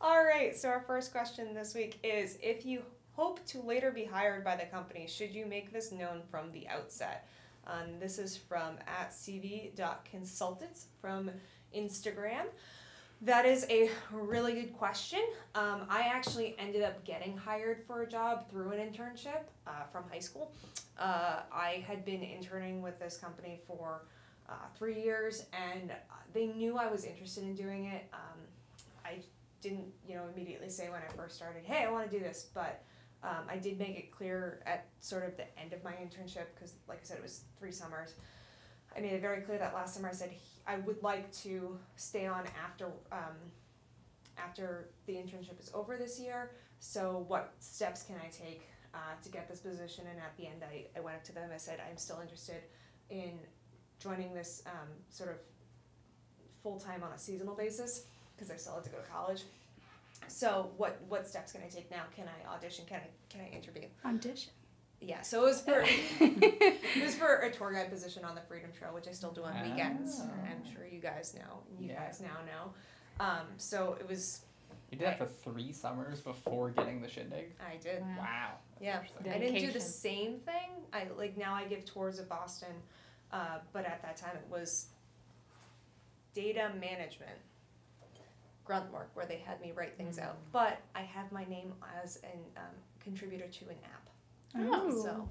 All right, so our first question this week is if you hope to later be hired by the company, should you make this known from the outset? Um, this is from at cv.consultants from Instagram. That is a really good question. Um, I actually ended up getting hired for a job through an internship uh, from high school. Uh, I had been interning with this company for uh, three years, and they knew I was interested in doing it. Um, I didn't, you know, immediately say when I first started, "Hey, I want to do this," but um, I did make it clear at sort of the end of my internship because, like I said, it was three summers. I made it very clear that last summer I said I would like to stay on after um, after the internship is over this year. So, what steps can I take uh, to get this position? And at the end, I, I went up to them. I said I'm still interested in joining this um, sort of full time on a seasonal basis because I still had to go to college. So what what steps can I take now? Can I audition? Can I can I interview? Audition. Yeah, so it was for it was for a tour guide position on the Freedom Trail, which I still do on weekends. Oh. I'm sure you guys know. You Yeah. guys now know. Um, so it was You did that for three summers before getting the shindig. I did. Wow. Wow. Yeah. interesting. I didn't do the same thing. I like now I give tours of Boston, uh, but at that time it was data management, grunt work where they had me write things out. But I have my name as a um, contributor to an app, Oh, so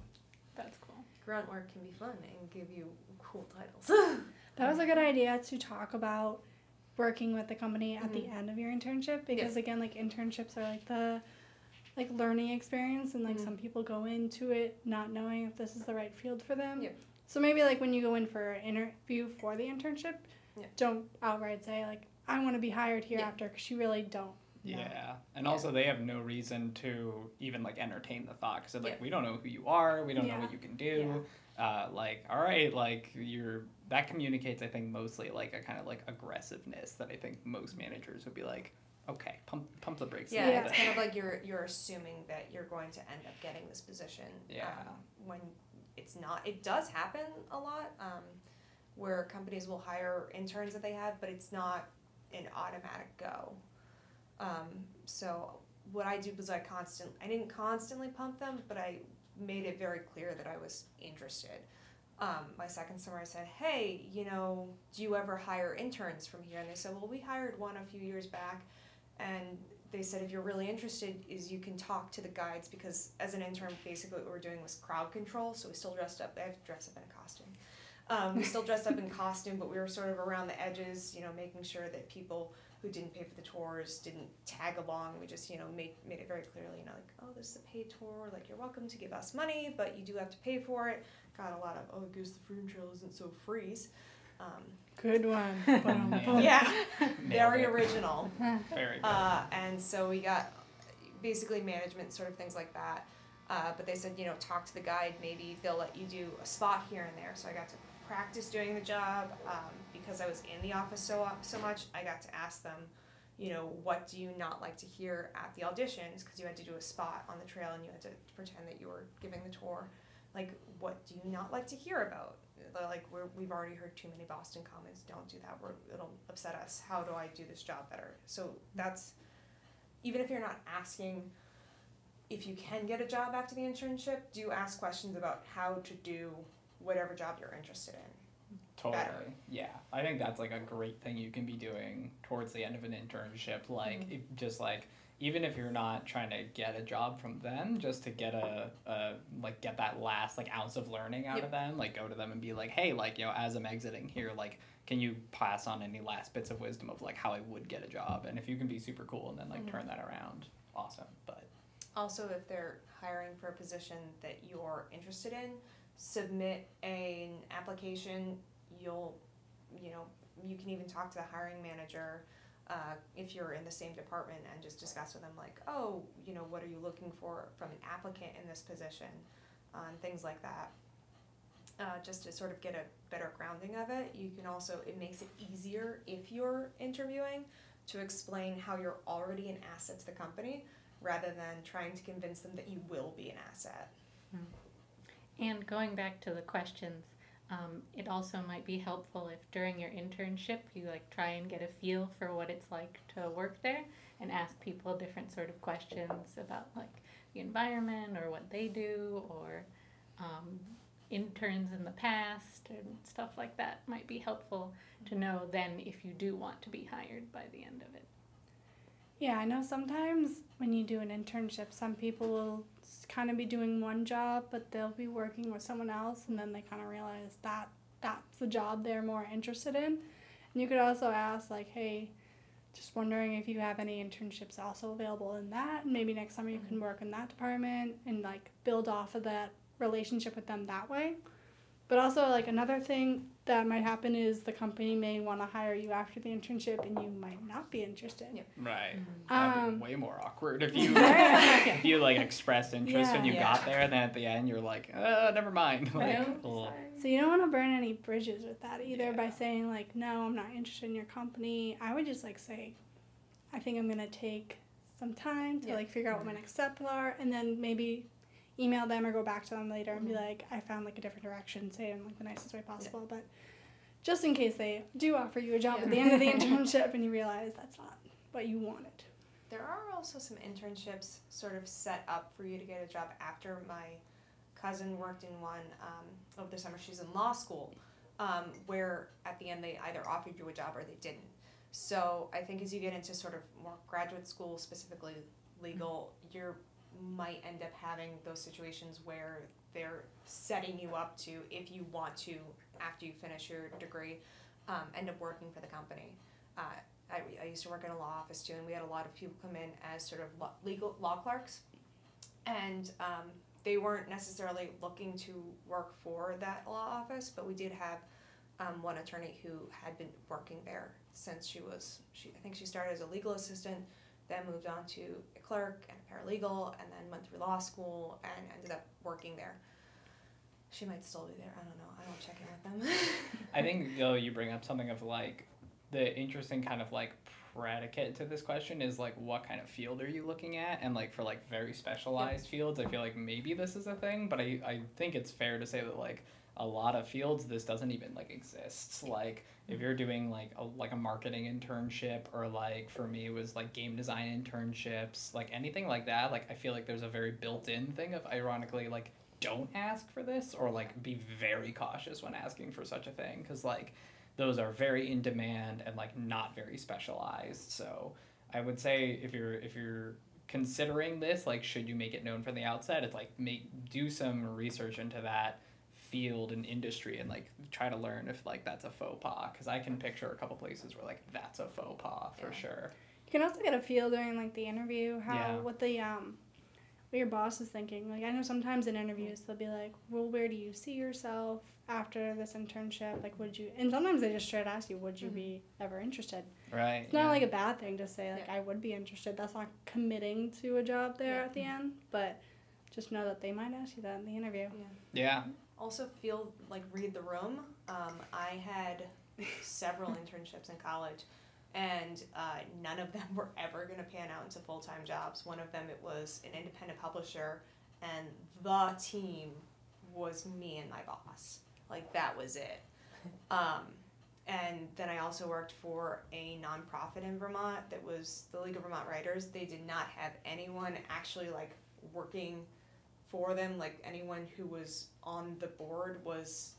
that's cool. grunt work can be fun and give you cool titles. That was a good idea to talk about working with the company at the end of your internship because again, like internships are like the like learning experience and like Mhm. some people go into it not knowing if this is the right field for them. Yep. So maybe like when you go in for an interview for the internship, Yeah. don't outright say like I want to be hired here Yeah. after because you really don't. know. Yeah, and Yeah. also they have no reason to even like entertain the thought because like Yeah. we don't know who you are, we don't know what you can do. Uh, like, all right, like you're that communicates, I think, mostly like a kind of like aggressiveness that I think most managers would be like, okay, pump pump the brakes. a Yeah, little it's kind of like you're you're assuming that you're going to end up getting this position. Yeah. Um, when it's not, it does happen a lot, um, where companies will hire interns that they have, but it's not an automatic go. Um, so what I did was I constantly I didn't constantly pump them, but I made it very clear that I was interested. Um, my second summer, I said, "Hey, you know, do you ever hire interns from here?" And they said, "Well, we hired one a few years back." and they said if you're really interested is you can talk to the guides because as an intern basically what we were doing was crowd control so we still dressed up i have to dress up in a costume. Um, we still dressed up in costume but we were sort of around the edges you know making sure that people who didn't pay for the tours didn't tag along. We just you know made, made it very clearly you know like oh this is a paid tour like you're welcome to give us money but you do have to pay for it. Got a lot of oh I guess the freedom trail isn't so freeze um, Good one. Yeah very it. original Very good. uh, and so we got basically management sort of things like that. Uh, but they said, you know, talk to the guide. Maybe they'll let you do a spot here and there. So I got to practice doing the job um, because I was in the office so so much. I got to ask them, you know, what do you not like to hear at the auditions? Because you had to do a spot on the trail and you had to pretend that you were giving the tour. Like, what do you not like to hear about? Like, we're, we've already heard too many Boston comments. Don't do that. We're, it'll upset us. How do I do this job better? So that's even if you're not asking if you can get a job after the internship, do ask questions about how to do whatever job you're interested in. Totally. better. Yeah. I think that's like a great thing you can be doing towards the end of an internship. Like, Mm-hmm. it, just like, even if you're not trying to get a job from them, just to get a, a like, get that last like ounce of learning out Yep. of them, like, go to them and be like, hey, like, you know, as I'm exiting here, like, can you pass on any last bits of wisdom of like how I would get a job? And if you can be super cool and then like Mhm. turn that around, awesome. But Also, if they're hiring for a position that you're interested in, submit an application. You'll, you know, you can even talk to the hiring manager uh, if you're in the same department and just discuss with them, like, oh, you know, what are you looking for from an applicant in this position, uh, and things like that. Uh, just to sort of get a better grounding of it. You can also, it makes it easier if you're interviewing to explain how you're already an asset to the company rather than trying to convince them that you will be an asset. And going back to the questions, Um, it also might be helpful if during your internship you like try and get a feel for what it's like to work there and ask people different sort of questions about like the environment or what they do or um, interns in the past and stuff like that might be helpful to know then if you do want to be hired by the end of it. Yeah, I know sometimes when you do an internship, some people will kind of be doing one job, but they'll be working with someone else, and then they kind of realize that that's the job they're more interested in. And you could also ask, like, hey, just wondering if you have any internships also available in that. And maybe next summer you mm-hmm. can work in that department and like build off of that relationship with them that way. But also, like another thing that might happen is the company may want to hire you after the internship, and you might not be interested. Yep. Right. Mm-hmm. That'd Um, be way more awkward if you if you like expressed interest when you Yeah. got there, and then at the end you're like, uh, never mind. Like, Right. ugh. So you don't want to burn any bridges with that either by saying like, no, I'm not interested in your company. I would just like say, I think I'm gonna take some time to Yeah. like figure out what my next steps are, and then maybe email them or go back to them later and be Mhm. like, I found like a different direction, say it in like the nicest way possible, but just in case they do offer you a job Yeah. at the end of the internship and you realize that's not what you wanted. There are also some internships sort of set up for you to get a job after my cousin worked in one um, over the summer. She's in law school, um, where at the end they either offered you a job or they didn't. So I think as you get into sort of more graduate school, specifically legal, you might end up having those situations where they're setting you up to, if you want to, after you finish your degree, um, end up working for the company. Uh, I, I used to work in a law office too, and we had a lot of people come in as sort of law, legal law clerks, and um, they weren't necessarily looking to work for that law office, but we did have um, one attorney who had been working there since she was she I think she started as a legal assistant, then moved on to a clerk and a paralegal, and then went through law school and ended up working there. She might still be there. I don't know. I don't check in with them. I think though you bring up something of like the interesting kind of like predicate to this question is like what kind of field are you looking at and like for like very specialized fields I feel like maybe this is a thing but I, I think it's fair to say that like a lot of fields this doesn't even like exist. Like if you're doing like a like a marketing internship or like for me it was like game design internships like anything like that like I feel like there's a very built-in thing of ironically like don't ask for this or like be very cautious when asking for such a thing because like those are very in demand and like not very specialized. So i would say if you're if you're considering this like should you make it known from the outset? It's like make do some research into that field and industry and like try to learn if like that's a faux pas because i can picture a couple places where like that's a faux pas for Yeah. sure You can also get a feel during like the interview how Yeah. what the um what your boss is thinking. Like I know sometimes in interviews they'll be like, "Well, where do you see yourself after this internship? Like, would you?" And sometimes they just straight ask you, "Would you be ever interested?" right It's not like a bad thing to say like Yeah. I would be interested. That's not committing to a job there Yeah. at the end, but just know that they might ask you that in the interview. yeah also feel like read the room. Um, I had several internships in college, and uh, none of them were ever going to pan out into full time jobs. One of them it was an independent publisher, and the team was me and my boss. Like that was it. Um, and then I also worked for a nonprofit in Vermont that was the League of Vermont Writers. They did not have anyone actually like working for them. Like anyone who was on the board was,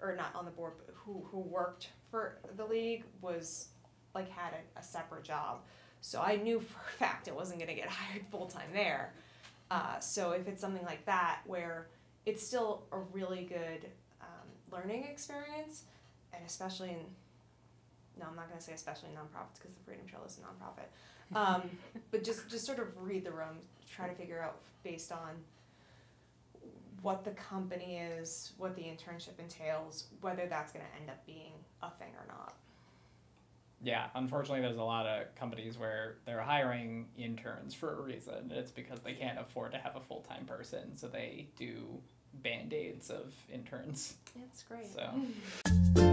or not on the board, but who who worked for the league was like had a, a separate job. So I knew for a fact it wasn't gonna get hired full time there. Uh, so if it's something like that where it's still a really good um, learning experience, and especially in no, I'm not gonna say especially in nonprofits because the Freedom Trail is a nonprofit. Um, but just just sort of read the room, try to figure out based on what the company is, what the internship entails, whether that's gonna end up being a thing or not. Yeah, unfortunately, there's a lot of companies where they're hiring interns for a reason. It's because they can't afford to have a full time person, so they do band aids of interns. That's great. So.